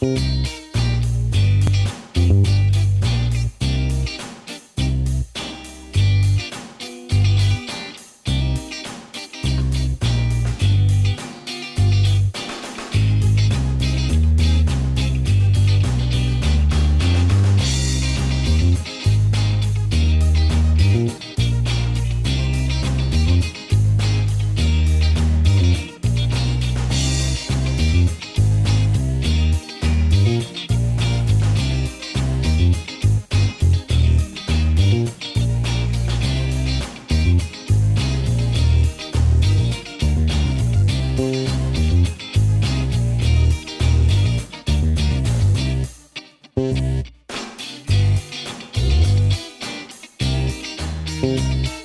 you Thank you.